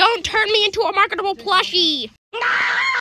Don't turn me into a marketable plushie.